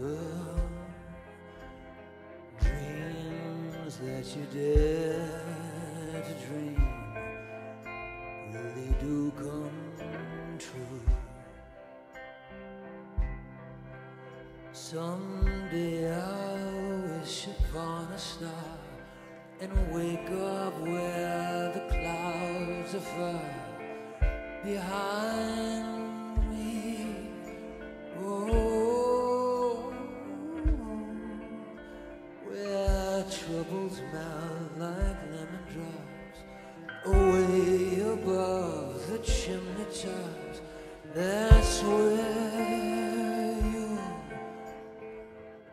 girl dreams that you dare to dream really do come true. Someday I'll wish upon a star and wake up where the clouds are far behind. That's where you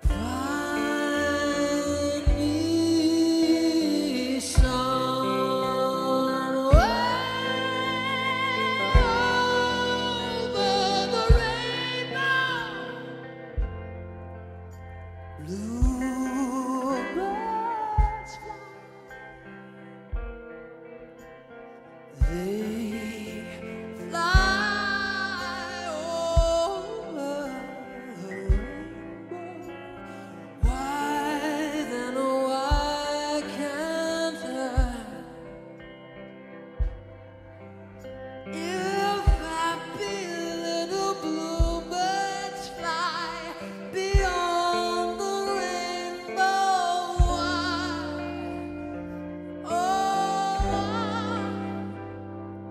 find me somewhere over the rainbow. Bluebirds